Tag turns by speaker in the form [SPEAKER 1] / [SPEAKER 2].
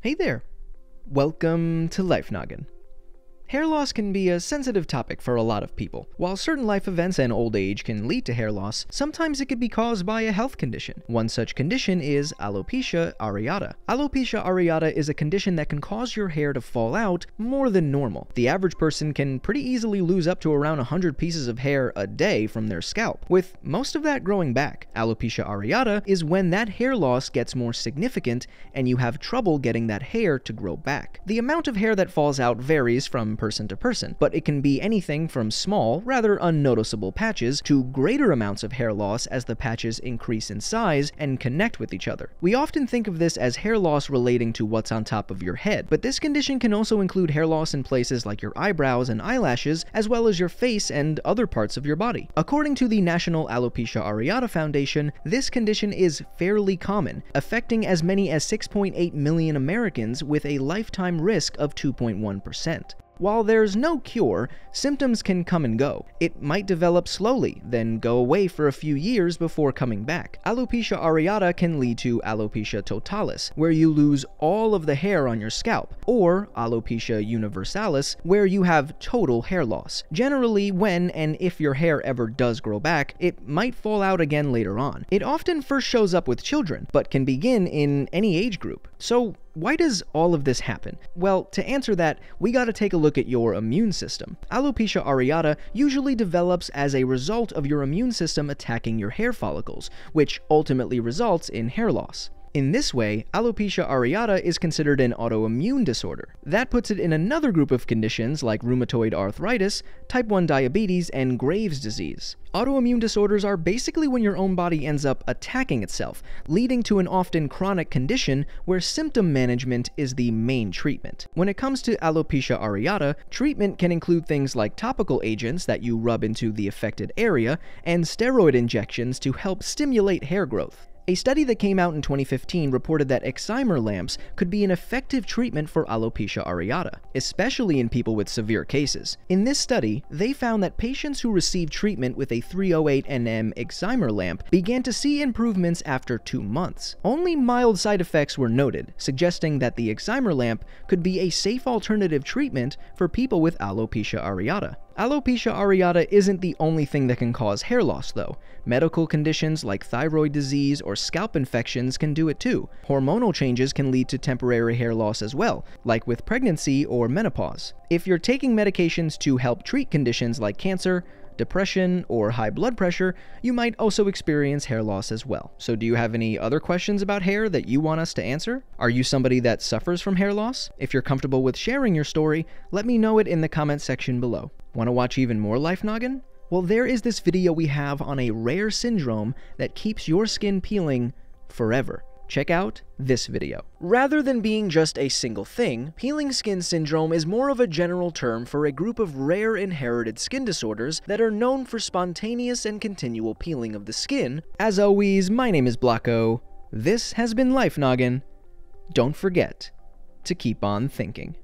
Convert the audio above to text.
[SPEAKER 1] Hey there! Welcome to Life Noggin. Hair loss can be a sensitive topic for a lot of people. While certain life events and old age can lead to hair loss, sometimes it could be caused by a health condition. One such condition is alopecia areata. Alopecia areata is a condition that can cause your hair to fall out more than normal. The average person can pretty easily lose up to around 100 pieces of hair a day from their scalp, with most of that growing back. Alopecia areata is when that hair loss gets more significant and you have trouble getting that hair to grow back. The amount of hair that falls out varies from person to person, but it can be anything from small, rather unnoticeable patches to greater amounts of hair loss as the patches increase in size and connect with each other. We often think of this as hair loss relating to what's on top of your head, but this condition can also include hair loss in places like your eyebrows and eyelashes, as well as your face and other parts of your body. According to the National Alopecia Areata Foundation, this condition is fairly common, affecting as many as 6.8 million Americans with a lifetime risk of 2.1%. While there's no cure, symptoms can come and go. It might develop slowly, then go away for a few years before coming back. Alopecia areata can lead to alopecia totalis, where you lose all of the hair on your scalp, or alopecia universalis, where you have total hair loss. Generally, when and if your hair ever does grow back, it might fall out again later on. It often first shows up with children, but can begin in any age group. So, why does all of this happen? Well, to answer that, we gotta take a look at your immune system. Alopecia areata usually develops as a result of your immune system attacking your hair follicles, which ultimately results in hair loss. In this way, alopecia areata is considered an autoimmune disorder. That puts it in another group of conditions like rheumatoid arthritis, type 1 diabetes, and Graves' disease. Autoimmune disorders are basically when your own body ends up attacking itself, leading to an often chronic condition where symptom management is the main treatment. When it comes to alopecia areata, treatment can include things like topical agents that you rub into the affected area and steroid injections to help stimulate hair growth. A study that came out in 2015 reported that excimer lamps could be an effective treatment for alopecia areata, especially in people with severe cases. In this study, they found that patients who received treatment with a 308NM excimer lamp began to see improvements after two months. Only mild side effects were noted, suggesting that the excimer lamp could be a safe alternative treatment for people with alopecia areata. Alopecia areata isn't the only thing that can cause hair loss, though. Medical conditions like thyroid disease or scalp infections can do it too. Hormonal changes can lead to temporary hair loss as well, like with pregnancy or menopause. If you're taking medications to help treat conditions like cancer, depression, or high blood pressure, you might also experience hair loss as well. So do you have any other questions about hair that you want us to answer? Are you somebody that suffers from hair loss? If you're comfortable with sharing your story, let me know it in the comment section below. Want to watch even more Life Noggin? Well, there is this video we have on a rare syndrome that keeps your skin peeling forever. Check out this video. Rather than being just a single thing, peeling skin syndrome is more of a general term for a group of rare inherited skin disorders that are known for spontaneous and continual peeling of the skin. As always, my name is Blocko. This has been Life Noggin. Don't forget to keep on thinking.